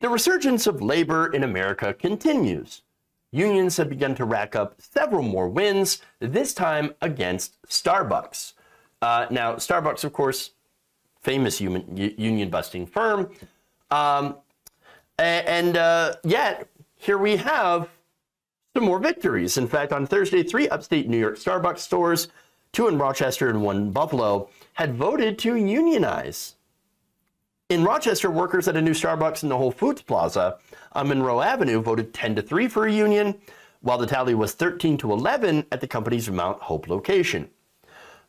The resurgence of labor in America continues. Unions have begun to rack up several more wins, this time against Starbucks. Uh, now, Starbucks, of course, famous union busting firm. Um, and uh, yet, here we have some more victories. In fact, on Thursday, three upstate New York Starbucks stores, two in Rochester and one in Buffalo, had voted to unionize. In Rochester, workers at a new Starbucks in the Whole Foods Plaza on Monroe Avenue voted 10 to 3 for a union, while the tally was 13 to 11 at the company's Mount Hope location.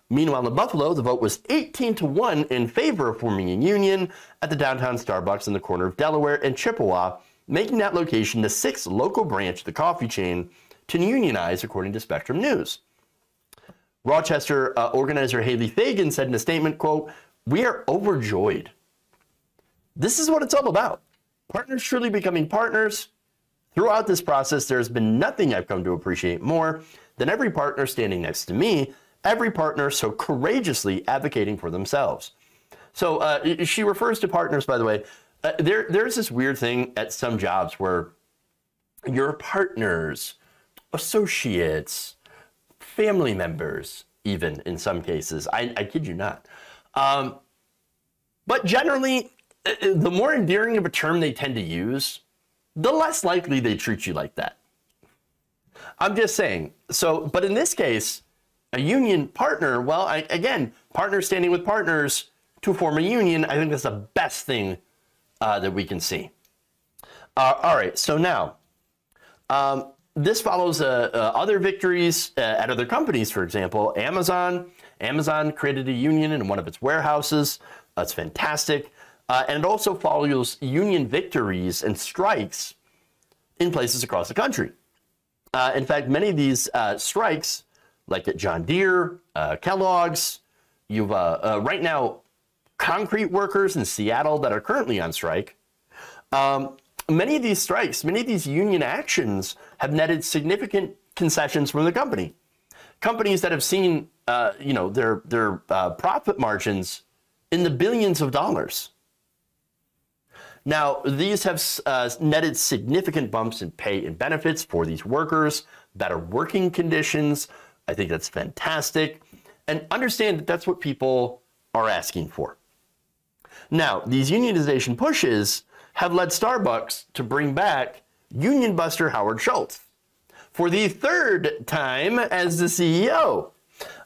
Meanwhile, in Buffalo, the vote was 18 to 1 in favor of forming a union at the downtown Starbucks in the corner of Delaware and Chippewa, making that location the sixth local branch of the coffee chain to unionize, according to Spectrum News. Rochester uh, organizer Haley Fagan said in a statement, quote, we are overjoyed. This is what it's all about. Partners truly becoming partners. Throughout this process, there's been nothing I've come to appreciate more than every partner standing next to me every partner so courageously advocating for themselves. So uh, she refers to partners, by the way. Uh, there, there's this weird thing at some jobs where your partners, associates, family members, even in some cases, I, I kid you not. Um, but generally, the more endearing of a term they tend to use, the less likely they treat you like that. I'm just saying. So, but in this case, a union partner, well, I, again, partners standing with partners to form a union, I think that's the best thing uh, that we can see. Uh, all right, so now, um, this follows uh, uh other victories uh, at other companies, for example, Amazon. Amazon created a union in one of its warehouses. That's fantastic. Uh, and it also follows union victories and strikes in places across the country. in fact, many of these strikes like at John Deere, uh, Kellogg's. You've uh, uh, right now concrete workers in Seattle that are currently on strike. Um, many of these strikes, many of these union actions have netted significant concessions from the company. Companies that have seen, uh, you know, their their uh, profit margins in the billions of dollars. Now, these have uh, netted significant bumps in pay and benefits for these workers, better working conditions, I think that's fantastic. And understand that that's what people are asking for. Now, these unionization pushes have led Starbucks to bring back union buster Howard Schultz for the third time as the CEO.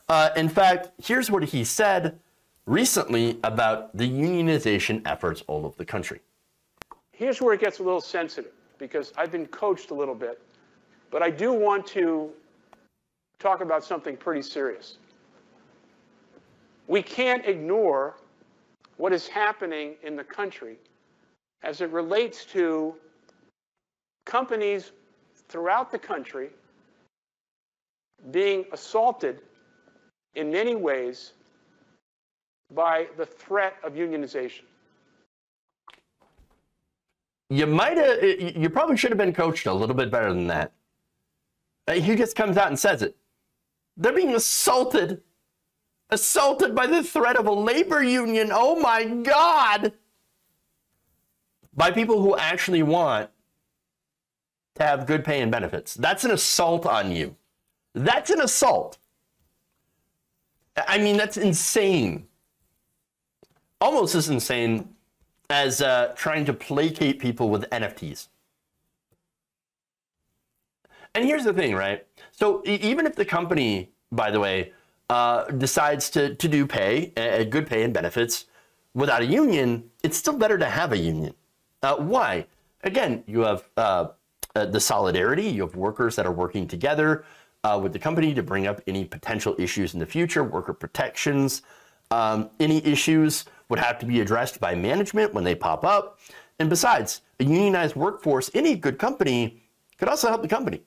Uh, in fact, here's what he said recently about the unionization efforts all over the country. Here's where it gets a little sensitive because I've been coached a little bit, but I do want to talk about something pretty serious. We can't ignore what is happening in the country as it relates to companies throughout the country being assaulted in many ways by the threat of unionization. You might have, you probably should have been coached a little bit better than that. Uh, he just comes out and says it. They're being assaulted. Assaulted by the threat of a labor union. Oh my God. By people who actually want to have good pay and benefits. That's an assault on you. That's an assault. I mean, that's insane. Almost as insane as uh, trying to placate people with NFTs. And here's the thing, right? So even if the company, by the way, uh, decides to, to do pay, uh, good pay and benefits without a union, it's still better to have a union. Uh, why? Again, you have uh, uh, the solidarity, you have workers that are working together uh, with the company to bring up any potential issues in the future, worker protections. Um, any issues would have to be addressed by management when they pop up. And besides, a unionized workforce, any good company could also help the company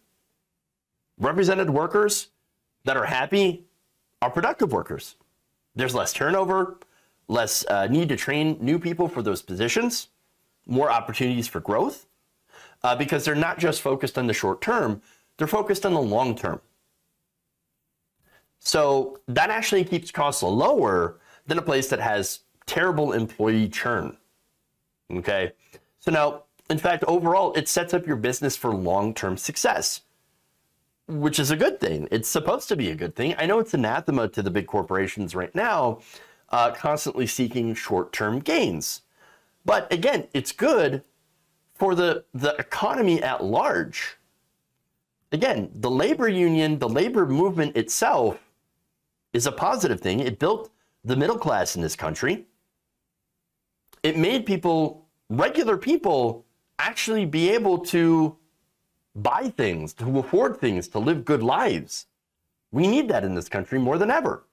represented workers that are happy are productive workers. There's less turnover, less uh, need to train new people for those positions, more opportunities for growth, uh, because they're not just focused on the short term, they're focused on the long term. So that actually keeps costs lower than a place that has terrible employee churn. Okay. So now In fact, overall, it sets up your business for long term success, which is a good thing. It's supposed to be a good thing. I know it's anathema to the big corporations right now, uh, constantly seeking short term gains. But again, it's good for the, the economy at large. Again, the labor union, the labor movement itself is a positive thing. It built the middle class in this country. It made people, regular people, actually be able to buy things, to afford things, to live good lives. We need that in this country more than ever.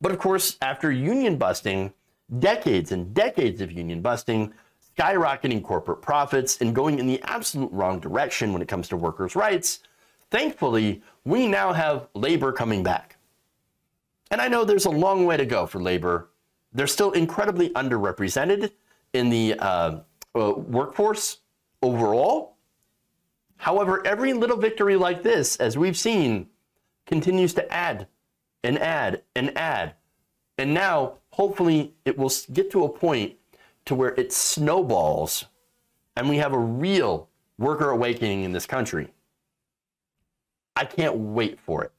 But of course, after union busting, decades and decades of union busting, skyrocketing corporate profits, and going in the absolute wrong direction when it comes to workers' rights, thankfully, we now have labor coming back. And I know there's a long way to go for labor. They're still incredibly underrepresented in the uh, uh, workforce overall. However, every little victory like this, as we've seen, continues to add and add and add. And now, hopefully, it will get to a point to where it snowballs and we have a real worker awakening in this country. I can't wait for it.